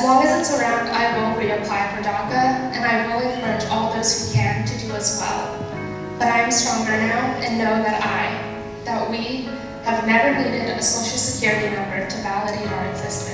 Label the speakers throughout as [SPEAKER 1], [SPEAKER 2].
[SPEAKER 1] As long as it's around, I will reapply for DACA, and I will encourage all those who can to do as well. But I am stronger now and know that I, that we, have never needed a social security number to validate our existence.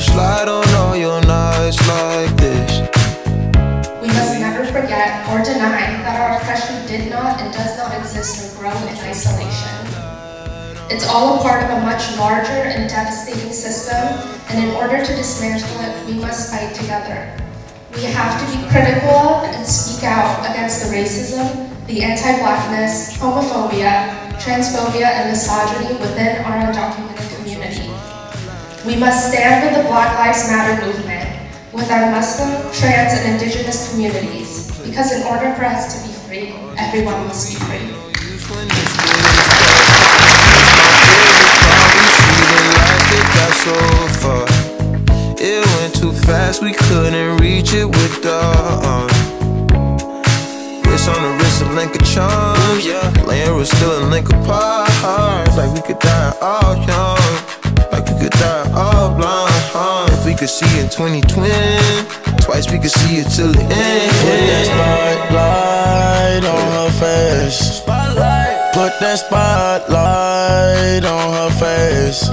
[SPEAKER 2] Slide on all your nights like this?
[SPEAKER 1] We must never forget or deny that our oppression did not and does not exist or grow in isolation. It's all a part of a much larger and devastating system, and in order to dismantle it, we must fight together. We have to be critical of and speak out against the racism, the anti-blackness, homophobia, transphobia, and misogyny within our undocumented. We must stand with the Black Lives Matter movement, with our Muslim, trans, and indigenous communities, because in order for us to be free, everyone must be free.
[SPEAKER 2] It went too fast, we couldn't reach it with the arm. Wrist on the wrist, a link of charms, yeah. Still a link apart, like we could die all young, could see in 2020, twice we could see it till the end.
[SPEAKER 3] Put that spotlight on her face. Spotlight. Put that spotlight on her face.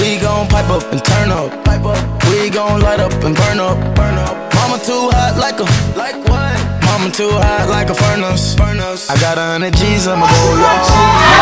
[SPEAKER 3] We gon' pipe up and turn up. Pipe up. We gon' light up and burn up. Burn up. Mama too hot like a like what? Mama too hot like a furnace. Furnace. I got a hundred G's, I'ma go low.